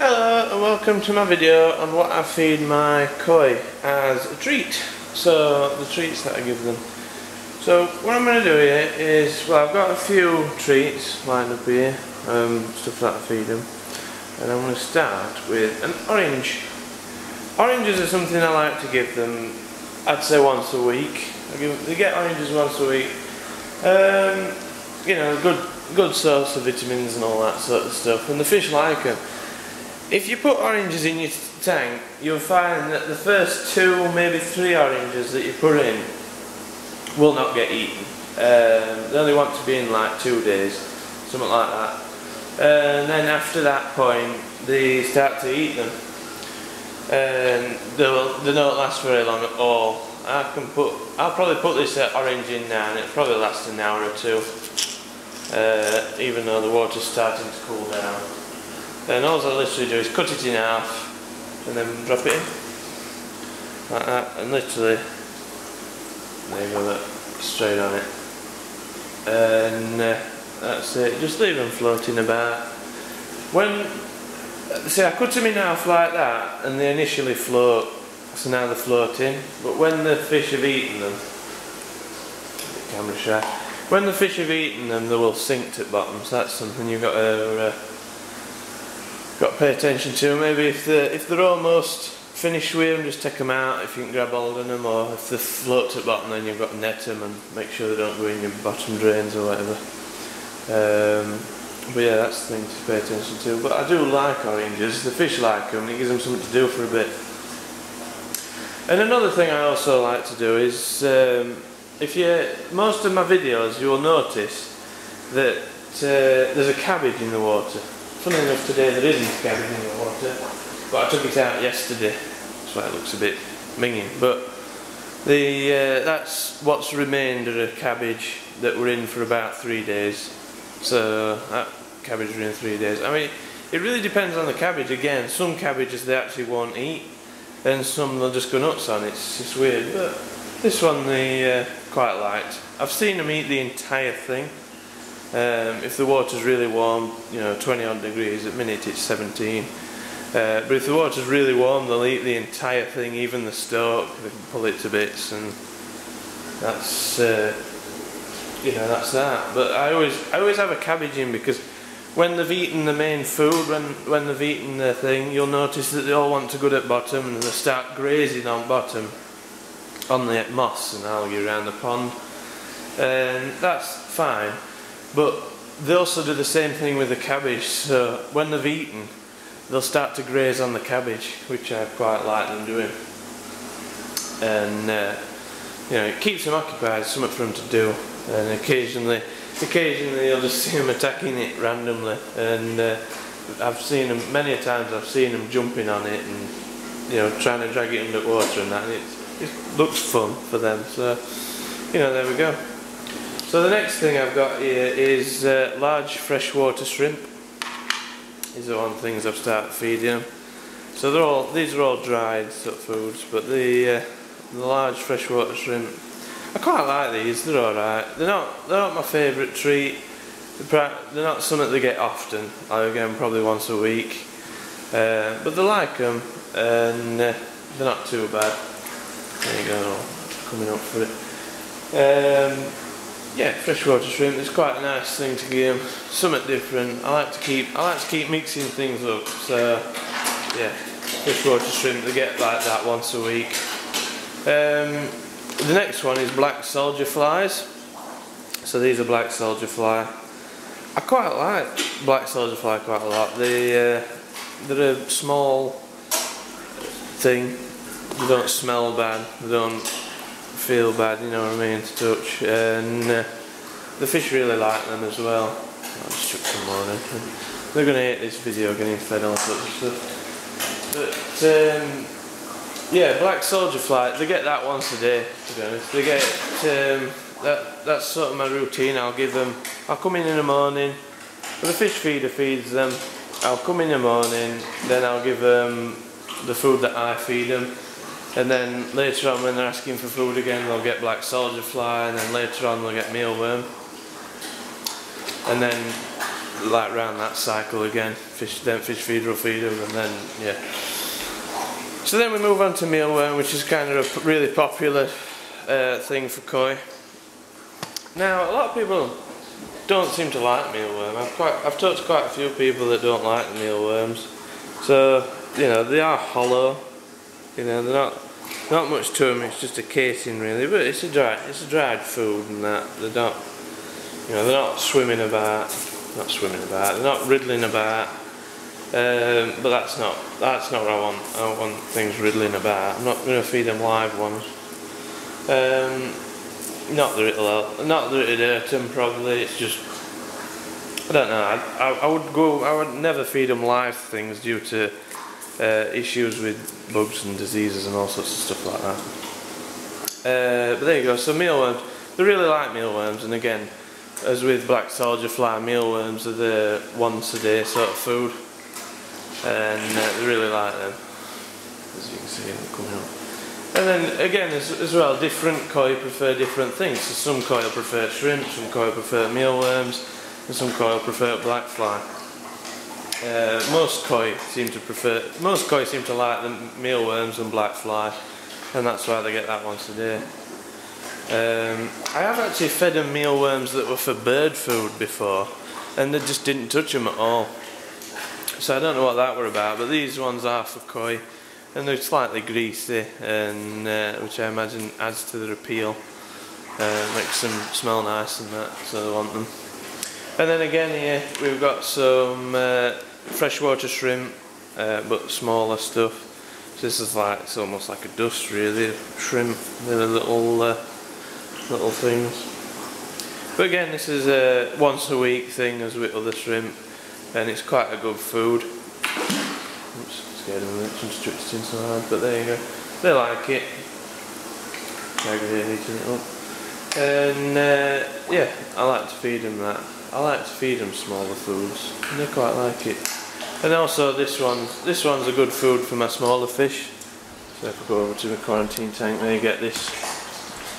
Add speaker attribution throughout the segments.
Speaker 1: Hello and welcome to my video on what I feed my koi as a treat. So the treats that I give them. So what I'm going to do here is, well I've got a few treats lined up here, um, stuff that I feed them. And I'm going to start with an orange. Oranges are something I like to give them, I'd say once a week. Give, they get oranges once a week. Um, you know, good good source of vitamins and all that sort of stuff. And the fish like them. If you put oranges in your tank, you'll find that the first two, or maybe three oranges that you put in will not get eaten. Um, they only want to be in like two days, something like that. And then after that point, they start to eat them. And they'll, they don't last very long at all. I can put, I'll probably put this orange in now and it'll probably last an hour or two uh, even though the water's starting to cool down. Then all I literally do is cut it in half and then drop it in. Like that, and literally, go, that, straight on it. And uh, that's it, just leave them floating about. When, see I cut them in half like that and they initially float, so now they're floating, but when the fish have eaten them, camera shy, when the fish have eaten them, they will sink to the bottom. So that's something you've got to uh, got to pay attention to. Maybe if they if they're almost finished with them, just take them out if you can grab hold of them. Or if they float to the bottom, then you've got to net them and make sure they don't go in your bottom drains or whatever. Um, but yeah, that's the thing to pay attention to. But I do like oranges. The fish like them. It gives them something to do for a bit. And another thing I also like to do is um, if you most of my videos you will notice that uh, there's a cabbage in the water. Funny enough today there isn't cabbage in the water, but I took it out yesterday. That's why it looks a bit minging. But the uh, that's what's remained of a cabbage that were in for about three days. So that cabbage were in three days. I mean, it really depends on the cabbage. Again, some cabbages they actually won't eat, and some they'll just go nuts on. It's just weird, but this one they uh, quite liked. I've seen them eat the entire thing. Um, if the water's really warm, you know, 20 odd degrees, at minute it's 17. Uh, but if the water's really warm, they'll eat the entire thing, even the stalk. They can pull it to bits, and that's, uh, you know, that's that. But I always, I always have a cabbage in because when they've eaten the main food, when when they've eaten the thing, you'll notice that they all want to go at bottom and they start grazing on bottom on the moss and algae around the pond and that's fine but they also do the same thing with the cabbage. So when they've eaten they'll start to graze on the cabbage which I quite like them doing. And uh, you know it keeps them occupied something for them to do. And occasionally occasionally you'll just see them attacking it randomly. And uh, I've seen them many times I've seen them jumping on it and you know trying to drag it under water and that. And it's it looks fun for them. So, you know, there we go. So the next thing I've got here is uh, large freshwater shrimp. These are one the things I've started feeding them. So they're all these are all dried sort of foods, but the uh, the large freshwater shrimp, I quite like these. They're all right. They're not they're not my favourite treat. They're not something they get often. I Again, probably once a week. Uh, but they like them, and uh, they're not too bad. There you go, coming up for it. Um, yeah, freshwater shrimp. It's quite a nice thing to give them. Something different. I like to keep. I like to keep mixing things up. So yeah, freshwater shrimp. They get like that once a week. Um, the next one is black soldier flies. So these are black soldier fly. I quite like black soldier fly quite a lot. They uh, they're a small thing they don't smell bad, they don't feel bad, you know what I mean, to touch. And uh, the fish really like them as well. I'll just chuck some more in. They're going to hate this video getting fed all sorts of stuff. But um, yeah, black soldier fly, they get that once a day, to be honest. They get, um, that, that's sort of my routine. I'll give them, I'll come in in the morning, the fish feeder feeds them. I'll come in the morning, then I'll give them the food that I feed them and then later on when they're asking for food again they'll get black soldier fly and then later on they'll get mealworm and then like round that cycle again. Fish, then fish feeder will feed them, and then yeah. So then we move on to mealworm, which is kind of a really popular uh, thing for koi. Now a lot of people don't seem to like mealworm. I've quite, I've talked to quite a few people that don't like mealworms. So you know they are hollow. You know they're not not much to them. It's just a casing really, but it's a dry, it's a dried food and that they're not. You know they're not swimming about not swimming about, they're not riddling about. Um, but that's not that's not what I want. I don't want things riddling about. I'm not going to feed them live ones. Um, not that it'll not that it'd hurt them. Probably it's just I don't know. I, I, I would go. I would never feed them live things due to uh, issues with bugs and diseases and all sorts of stuff like that. Uh, but there you go. So mealworms. They really like mealworms, and again, as with black soldier fly, mealworms are the once a day sort of food, and uh, they really like them. As you can see, coming up. And then again, as, as well, different koi prefer different things. So some koi prefer shrimp, some koi prefer mealworms, and some koi prefer black fly. Uh, most koi seem to prefer, most koi seem to like the mealworms and black fly, and that's why they get that once a day. Um, I have actually fed them mealworms that were for bird food before, and they just didn't touch them at all. So I don't know what that were about, but these ones are for koi, and they're slightly greasy, and uh, which I imagine adds to their appeal, uh, makes them smell nice and that, so I want them. And then again here we've got some uh, freshwater shrimp, uh, but smaller stuff. So this is like it's almost like a dust really, shrimp. They're little uh, little things. But again, this is a once a week thing as with other shrimp, and it's quite a good food. Oops, scared of it, some stretched in so hard, but there you go. They like it. heating it up. And uh, yeah, I like to feed them that. I like to feed them smaller foods, and they quite like it. And also this one, this one's a good food for my smaller fish. So if I go over to my quarantine tank, there you get this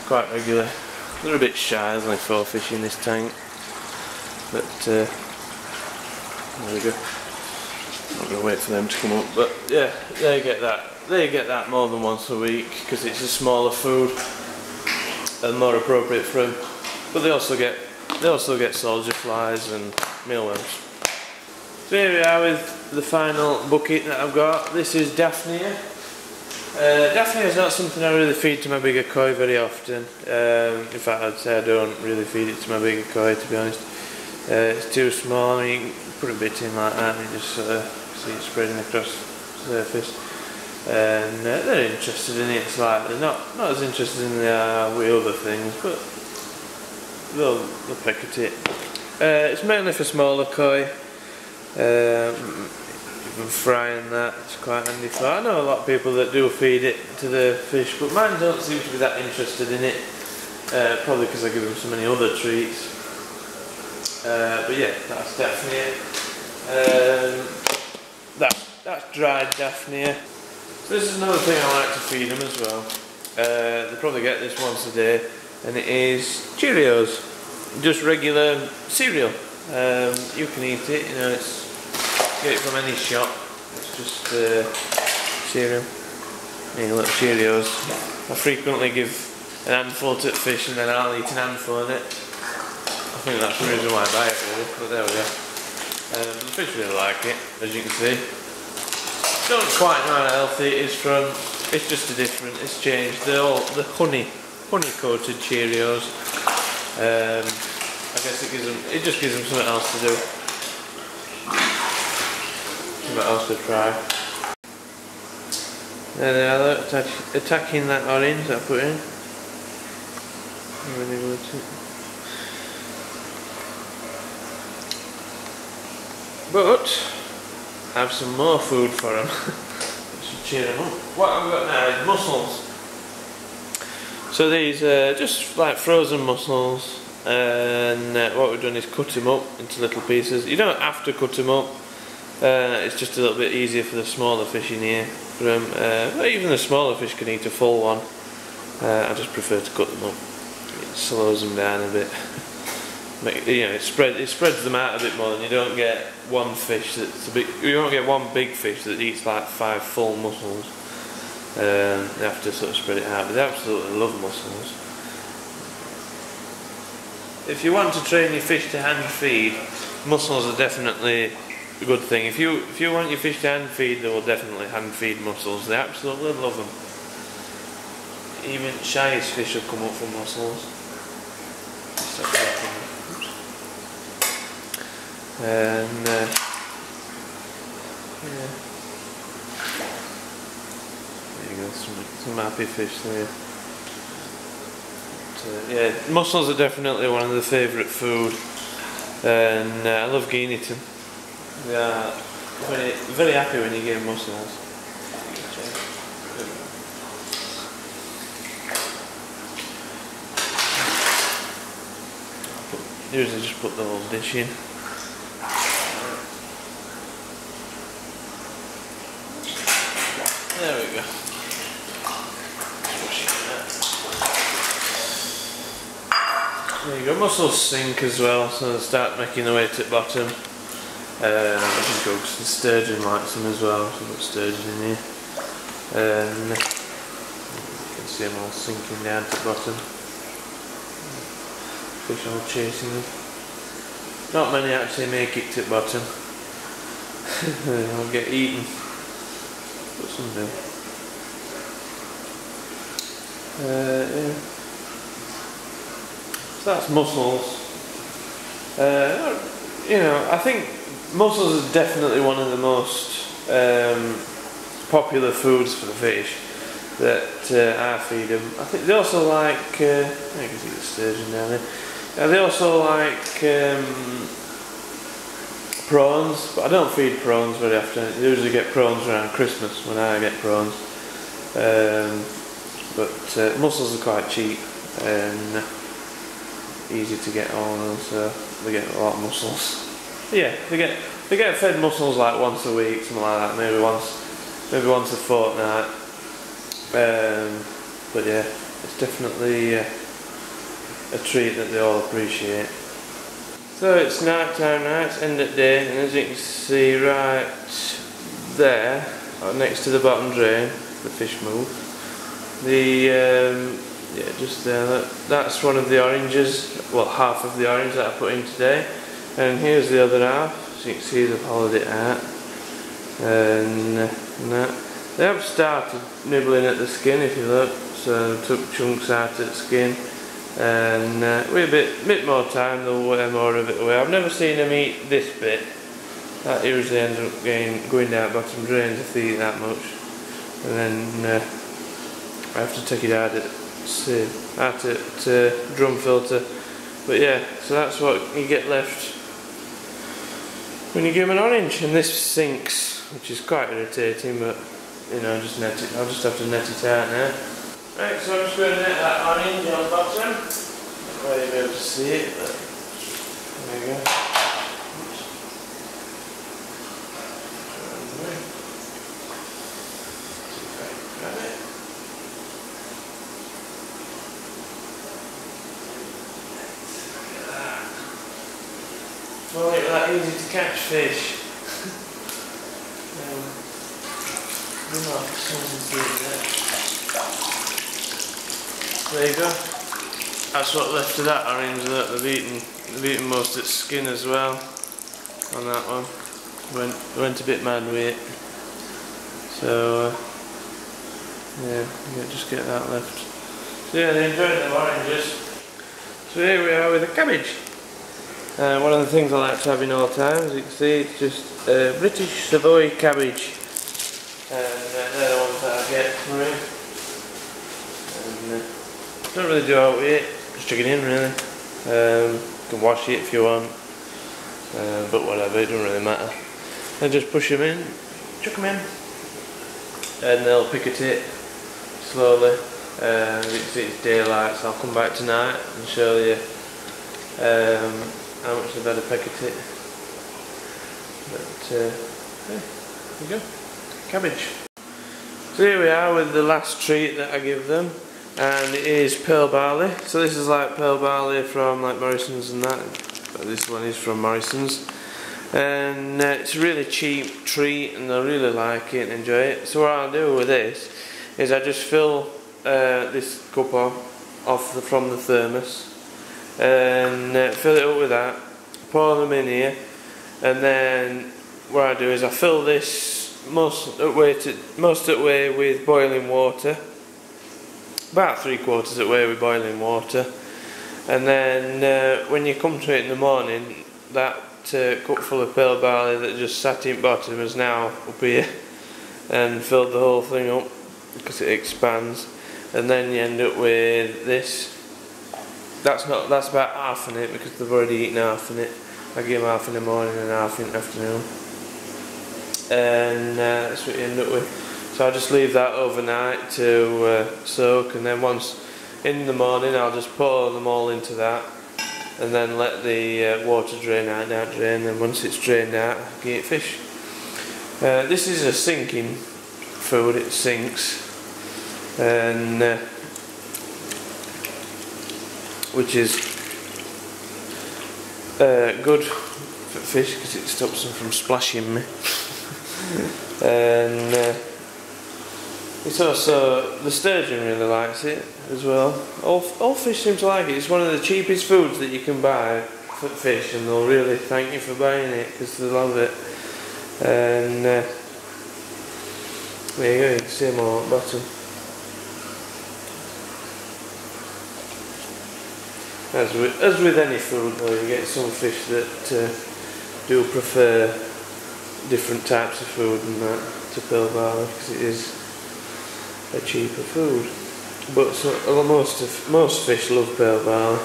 Speaker 1: quite regular. They're a bit shy, there's only four fish in this tank. But uh, there we go. I'm not gonna wait for them to come up. But yeah, they get that. They get that more than once a week because it's a smaller food and more appropriate for them. But they also get they also get soldier flies and mealworms. So here we are with the final bucket that I've got. This is Daphnia. Uh, Daphnia is not something I really feed to my bigger koi very often. Um, in fact, I'd say I don't really feed it to my bigger koi, to be honest. Uh, it's too small. I mean, you put a bit in like that and you just uh, see it spreading across the surface. And uh, they're interested in it slightly. Not not as interested in the uh, with other things, but they'll, they'll pick at it. Uh, it's mainly for smaller koi. Um, frying that, it's quite handy for. I know a lot of people that do feed it to the fish, but mine don't seem to be that interested in it. Uh, probably because I give them so many other treats. Uh, but yeah, that's Daphnia. Um, that, that's dried Daphnia. So this is another thing I like to feed them as well. Uh, they probably get this once a day, and it is Cheerios. Just regular cereal. Um, you can eat it, you know, it's get it from any shop. It's just uh, cereal. Any little Cheerios. I frequently give an handful to the fish and then I'll eat an handful in it. I think that's the reason why I buy it really, but there we go. Um, the fish really like it, as you can see. Don't quite know how healthy it is from, it's just a different, it's changed. They're all the honey, honey coated Cheerios. Um, I guess it gives them, it just gives them something else to do what else to try. There they are, attack, attacking that orange that I put in. Really good. But, I have some more food for them. should cheer them up. What I've got now is mussels. So these are just like frozen mussels and uh, what we've done is cut them up into little pieces. You don't have to cut them up, uh, it's just a little bit easier for the smaller fish in here. From, uh, even the smaller fish can eat a full one. Uh, I just prefer to cut them up. It slows them down a bit. make, you know, it spread it spreads them out a bit more, and you don't get one fish that's a. You don't get one big fish that eats like five full mussels. Um, they have to sort of spread it out, but they absolutely love mussels. If you want to train your fish to hand feed, mussels are definitely good thing. If you if you want your fish to hand feed, they will definitely hand feed mussels. They absolutely love them. Even shyest fish will come up for mussels. And uh, yeah, there you go. Some some happy fish there. But, uh, yeah, mussels are definitely one of the favourite food, and uh, I love getting eating. Are very very happy when you get mussels. Usually just put the whole dish in. There we go. There you go, mussels sink as well, so they start making their way to the bottom. Um, I think go some sturgeon likes them as well, so I've got sturgeon in here. And you can see them all sinking down to the bottom fish all chasing them. Not many actually make it to the bottom. they all get eaten. But some do. Uh, yeah. So that's mussels. Uh, you know, I think mussels is definitely one of the most um, popular foods for the fish that uh, I feed them. I think they also like, uh, I can see the sturgeon down there. Uh, they also like um, prawns, but I don't feed prawns very often. I usually get prawns around Christmas when I get prawns. Um, but uh, mussels are quite cheap and easy to get on, so they get a lot of mussels. Yeah, they get they get fed mussels like once a week, something like that. Maybe once, maybe once a fortnight. Um, but yeah, it's definitely. Uh, a treat that they all appreciate. So it's night time now, it's end of day, and as you can see right there, next to the bottom drain, the fish move, the, um, yeah just there, that, that's one of the oranges, well half of the orange that I put in today, and here's the other half, so you can see they've hollowed it out, and, that. They have started nibbling at the skin if you look, so took chunks out of the skin, and uh, with a bit, bit more time they'll wear more of it away. I've never seen them eat this bit. That usually ends up getting, going down bottom drains if they eat that much. And then uh, I have to take it out at, at uh, drum filter. But yeah, so that's what you get left when you give them an orange. And this sinks, which is quite irritating, but you know, just net it. I'll just have to net it out now. Right, so I'm just going to net that orange on bottom. Not really be able to see it, but there we go. Well, it's that easy to catch fish. um, that. There you go. That's what left of that orange that they've eaten. They've eaten most of its skin as well on that one. Went went a bit mad with it. So uh, yeah, just get that left. So yeah, they enjoyed the oranges. So here we are with the cabbage. Uh, one of the things I like to have in all times, you can see, it's just uh, British Savoy cabbage. And uh, they're the ones that I get for him. Don't really do out with it, just chuck it in really. Um, you can wash it if you want, uh, but whatever, it doesn't really matter. And just push them in, chuck them in, and they'll pick at it slowly. Uh, it's, it's daylight, so I'll come back tonight and show you um, how much a peck at it. But uh, yeah, there you go, cabbage. So here we are with the last treat that I give them and it is pearl barley. So this is like pearl barley from like Morrison's and that. but this one is from Morrison's and uh, it's a really cheap treat and I really like it and enjoy it so what I'll do with this is I just fill uh, this cup off, off the, from the thermos and uh, fill it up with that pour them in here and then what I do is I fill this most of way to most way with boiling water about three quarters of way with boiling water and then uh, when you come to it in the morning that uh, cup full of pearl barley that just sat in bottom is now up here and filled the whole thing up because it expands and then you end up with this that's not that's about half in it because they've already eaten half in it. I give them half in the morning and half in the afternoon. And uh, that's what you end up with. So I just leave that overnight to uh, soak and then once in the morning I'll just pour them all into that and then let the uh, water drain out, out drain and once it's drained out I eat fish. Uh, this is a sinking food, it sinks. And uh, which is uh, good for fish because it stops them from splashing me and uh, it's also, the sturgeon really likes it as well. All, all fish seem to like it. It's one of the cheapest foods that you can buy for fish and they'll really thank you for buying it because they love it. And uh, there you go, you can see them all at the bottom. As with, as with any food though, you get some fish that uh, do prefer different types of food and that to pearl barley because it is a cheaper food. But so, most of, most fish love pearl barley.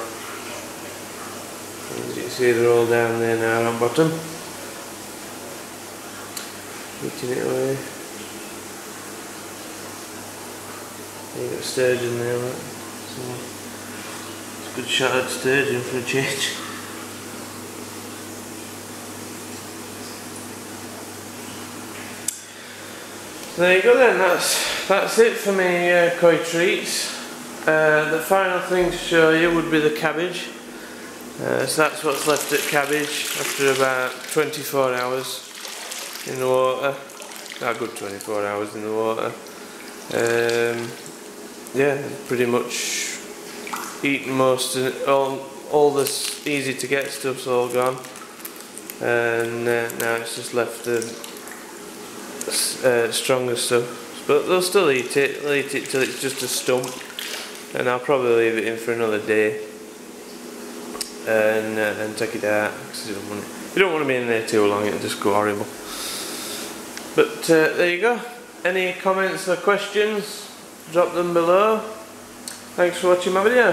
Speaker 1: As you can see they're all down there now on bottom. Eating it away. You got sturgeon there, right? So, good shot at sturgeon for a change. There you go then, that's, that's it for me uh, koi treats. Uh, the final thing to show you would be the cabbage. Uh, so that's what's left at cabbage after about 24 hours in the water. A good 24 hours in the water. Um, yeah, pretty much eaten most of all, all this easy to get stuff's all gone. And uh, now it's just left the uh, stronger stuff. But they'll still eat it. They'll eat it till it's just a stump, and I'll probably leave it in for another day and uh, and take it out because you don't want. You don't want to be in there too long; it'll just go horrible. But uh, there you go. Any comments or questions? Drop them below. Thanks for watching my video,